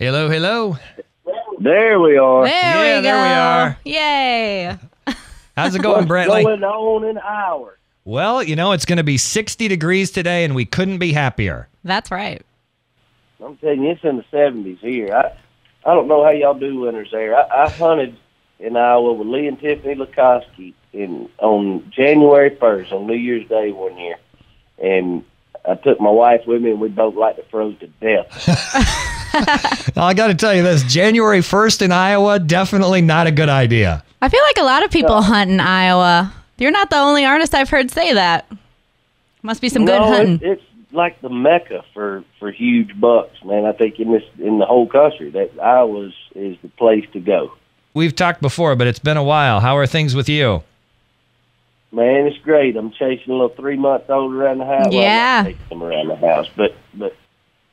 Hello, hello. There we are. There Yeah, we go. there we are. Yay. How's it going, What's Brantley? going on in Iowa? Well, you know, it's going to be 60 degrees today, and we couldn't be happier. That's right. I'm telling you, it's in the 70s here. I I don't know how y'all do winters there. I, I hunted in Iowa with Lee and Tiffany Lakosky in on January 1st on New Year's Day one year, and I took my wife with me, and we both like to froze to death. Now, I got to tell you this January 1st in Iowa, definitely not a good idea. I feel like a lot of people hunt in Iowa. You're not the only artist I've heard say that. Must be some good hunting. It, it's like the mecca for for huge bucks, man. I think in this in the whole country that Iowa is, is the place to go. We've talked before, but it's been a while. How are things with you? Man, it's great. I'm chasing a little three month old around the house. Well, I'm not Yeah. chasing them around the house, but but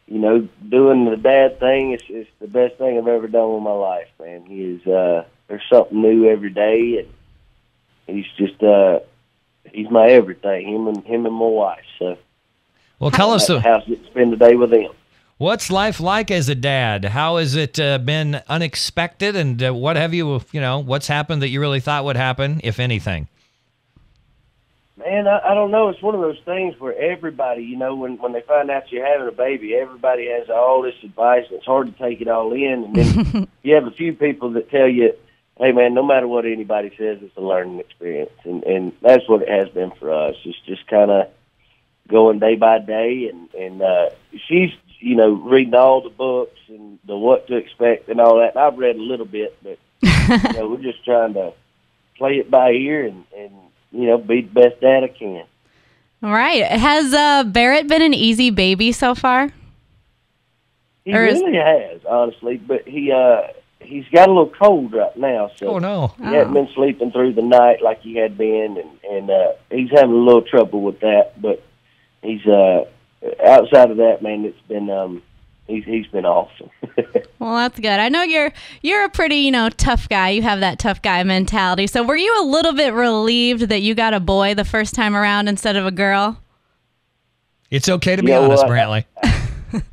you know, doing the dad thing is is the best thing I've ever done with my life, man. He is uh there's something new every day and he's just uh he's my everything, him and him and my wife. So Well, tell us, the house to spend the day with them. what's life like as a dad? How has it uh, been unexpected, and uh, what have you, you know, what's happened that you really thought would happen, if anything? Man, I, I don't know. It's one of those things where everybody, you know, when when they find out you're having a baby, everybody has all this advice, and it's hard to take it all in. And then you have a few people that tell you, "Hey, man, no matter what anybody says, it's a learning experience," and and that's what it has been for us. It's just kind of going day by day, and and uh, she's you know reading all the books and the what to expect and all that. And I've read a little bit, but you know, we're just trying to play it by ear and and you know be the best dad I can. All right. Has uh, Barrett been an easy baby so far? He Or is- really has, honestly, but he uh he's got a little cold right now, so Oh, no. he hasn't been sleeping through the night like he had been, and and uh, he's having a little trouble with that. But he's uh outside of that, man, it's been um he's he's been awesome. Well, that's good. I know you're you're a pretty, you know, tough guy. You have that tough guy mentality. So, were you a little bit relieved that you got a boy the first time around instead of a girl? It's okay to be You know honest, what? Brantley.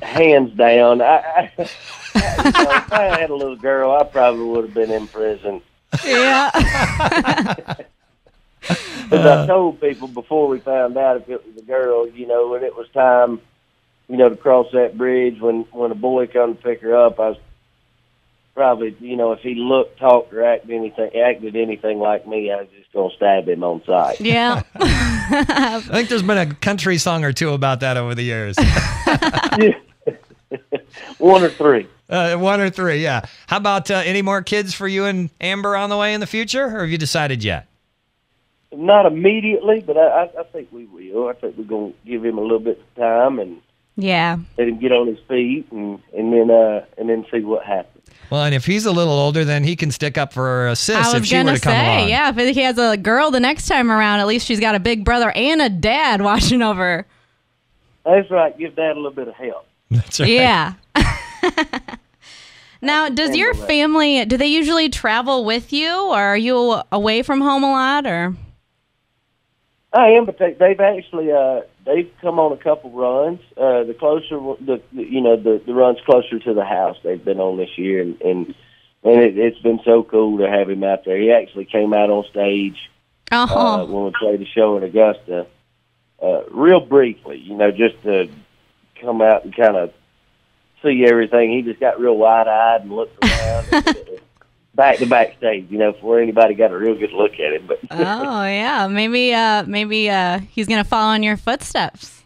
Hands down, I, I, you know, if I had a little girl, I probably would have been in prison. Yeah. Because I uh. told people before we found out if it was a girl, you know, when it was time, you know, to cross that bridge, when when a boy come to pick her up, I was probably, you know, if he looked, talked, or acted anything, acted anything like me, I was just gonna stab him on sight. yeah. I think there's been a country song or two about that over the years. One or three. Uh, one or three, yeah. How about uh, any more kids for you and Amber on the way in the future, or have you decided yet? Not immediately, but I, I, I think we will. I think we're gonna give him a little bit of time and Yeah. let him get on his feet, and and then uh and then see what happens. Well, and if he's a little older, then he can stick up for a sis if she were gonna to come say, along. yeah, if he has a girl the next time around, at least she's got a big brother and a dad watching over. her. That's right. Give Dad a little bit of help. That's right. Yeah. now, does your family do they usually travel with you, or are you away from home a lot, or? I am, but they, they've actually uh, they've come on a couple runs. Uh, the closer, the, the you know the the runs closer to the house they've been on this year, and and, and it, it's been so cool to have him out there. He actually came out on stage uh, Oh, when we played the show in Augusta, uh, real briefly, you know, just to come out and kind of see everything. He just got real wide eyed and looked around. and, Back to backstage, you know, before anybody got a real good look at him. But oh yeah, maybe uh, maybe uh, he's gonna follow in your footsteps.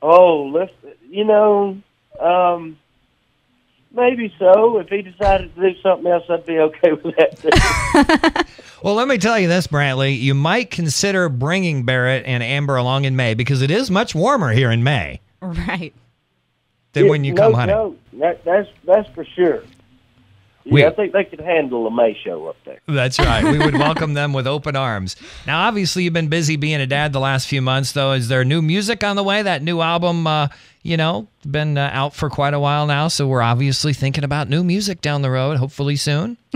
Oh, let's you know, um, maybe so. If he decided to do something else, I'd be okay with that. Too. Well, let me tell you this, Brantley. You might consider bringing Barrett and Amber along in May because it is much warmer here in May Right. than when you no, come hunting. No, that, that's that's for sure. Yeah, We- I think they could handle a May show up there. That's right. We would welcome them with open arms. Now, obviously, you've been busy being a dad the last few months, though. Is there new music on the way? That new album, uh, you know, been uh, out for quite a while now, so we're obviously thinking about new music down the road, hopefully soon.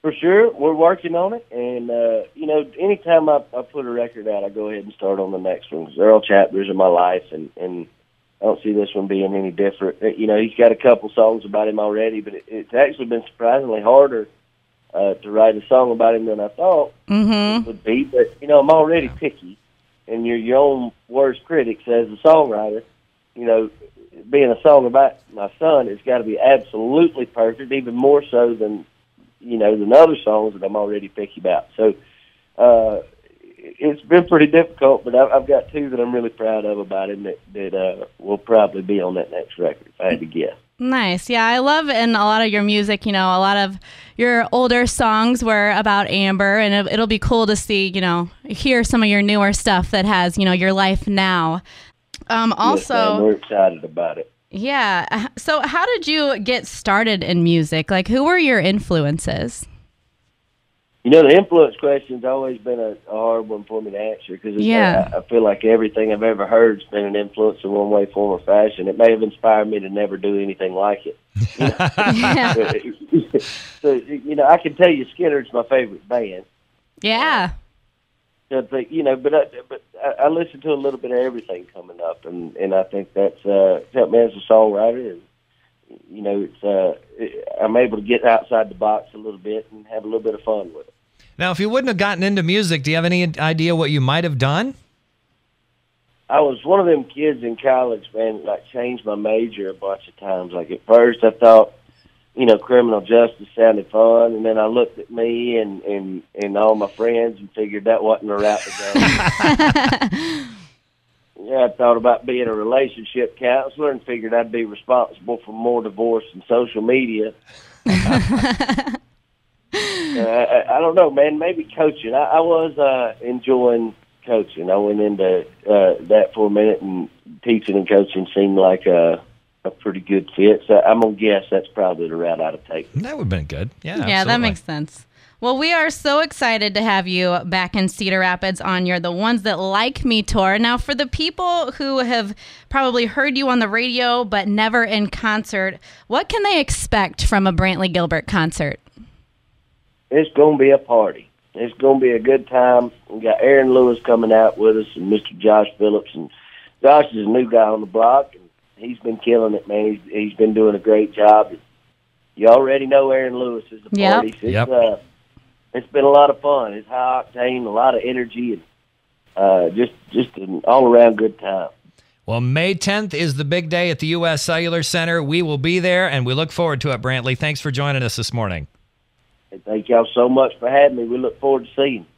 For sure, we're working on it, and uh, you know, anytime I, I put a record out, I go ahead and start on the next one. 'cause they're all chapters of my life, and and I don't see this one being any different. Uh, You know, he's got a couple songs about him already, but it, it's actually been surprisingly harder uh, to write a song about him than I thought Mm-hmm. it would be. But you know, I'm already picky, and you're your own worst critic as a songwriter. You know, being a song about my son, it's got to be absolutely perfect, even more so than you know than other songs that I'm already picky about. So. uh it's been pretty difficult, but I've, I've got two that I'm really proud of about him that that uh, will probably be on that next record if I had to guess. Nice. Yeah, I love in a lot of your music, you know, a lot of your older songs were about Amber, and it, it'll be cool to see, you know, hear some of your newer stuff that has, you know, your life now. Um, Yes, also, we're excited about it. yeah. uh, So, how did you get started in music? Like, who were your influences? You know, the influence question's always been a, a hard one for me to answer because Yeah. I, I feel like everything I've ever heard's been an influence in one way, form, or fashion. It may have inspired me to never do anything like it. yeah. so, you know, I can tell you Skynyrd's my favorite band. Yeah. So, but, you know, but I, but I, I listen to a little bit of everything coming up, and and I think that's uh, helped me as a songwriter, and you know, it's uh, I'm able to get outside the box a little bit and have a little bit of fun with it. Now, if you wouldn't have gotten into music, do you have any idea what you might have done? I was one of them kids in college, man, like changed my major a bunch of times. Like at first I thought, you know, criminal justice sounded fun and then I looked at me and, and, and all my friends and figured that wasn't the route to go. yeah, I thought about being a relationship counselor and figured I'd be responsible for more divorce and social media. uh, I, I don't know, man. Maybe coaching. I, I was uh, enjoying coaching. I went into uh, that for a minute, and teaching and coaching seemed like a, a pretty good fit. So I'm gonna guess that's probably the route I'd have taken. That would have been good. Yeah. Yeah, that makes sense. Well, we are so excited to have you back in Cedar Rapids on your The Ones That Like Me tour. Now, for the people who have probably heard you on the radio but never in concert, what can they expect from a Brantley Gilbert concert? It's gonna be a party. It's gonna be a good time. We got Aaron Lewis coming out with us, and Mr. Josh Phillips, and Josh is a new guy on the block, and he's been killing it, man. He's, he's been doing a great job. You already know Aaron Lewis is a Yep. party. It's, Yep. uh, it's been a lot of fun. It's high octane, a lot of energy, and uh, just just an all around good time. Well, May 10th is the big day at the U.S. Cellular Center. We will be there, and we look forward to it, Brantley. Thanks for joining us this morning. And thank y'all so much for having me. We look forward to seeing. you.